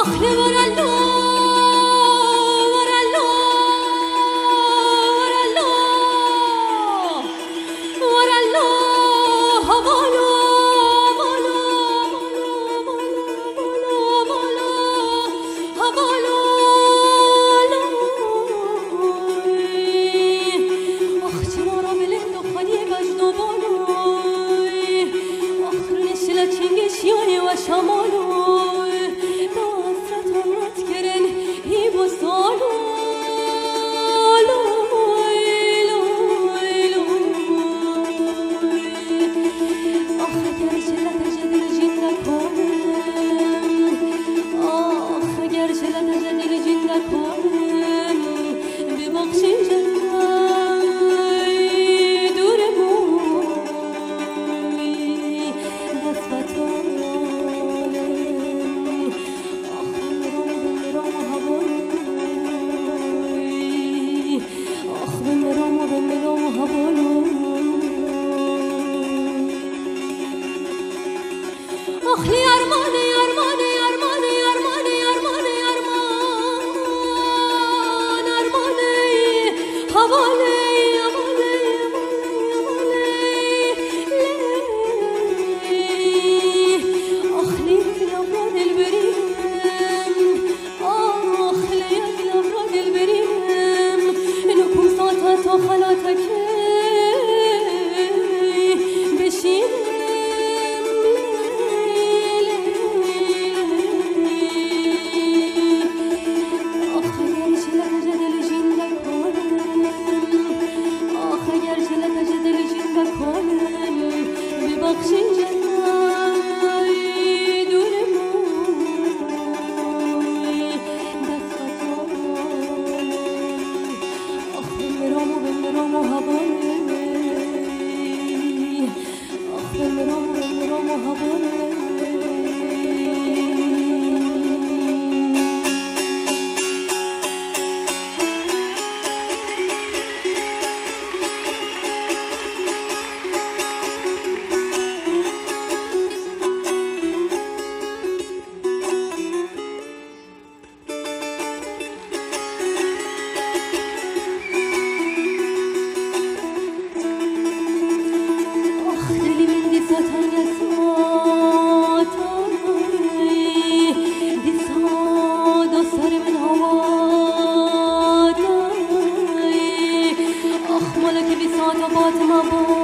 واخلي ورا اللون Havale 我怎么不